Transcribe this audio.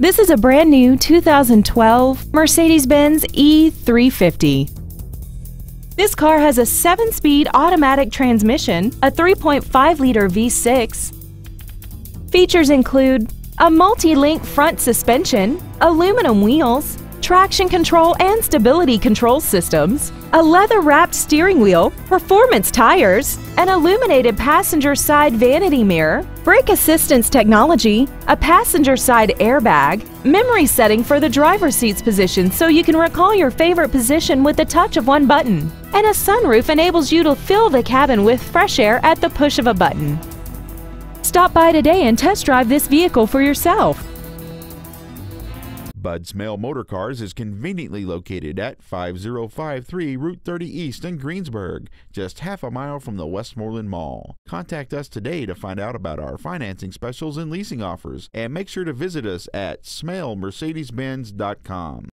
This is a brand new 2012 Mercedes-Benz E350. This car has a 7-speed automatic transmission, a 3.5-liter V6. Features include a multi-link front suspension, aluminum wheels, traction control and stability control systems, a leather-wrapped steering wheel, performance tires, an illuminated passenger side vanity mirror, brake assistance technology, a passenger side airbag, memory setting for the driver's seat's position so you can recall your favorite position with the touch of one button, and a sunroof enables you to fill the cabin with fresh air at the push of a button. Stop by today and test drive this vehicle for yourself. Bud Smail Motor Cars is conveniently located at 5053 Route 30 East in Greensburg, just half a mile from the Westmoreland Mall. Contact us today to find out about our financing specials and leasing offers, and make sure to visit us at smailmercedesbenz.com.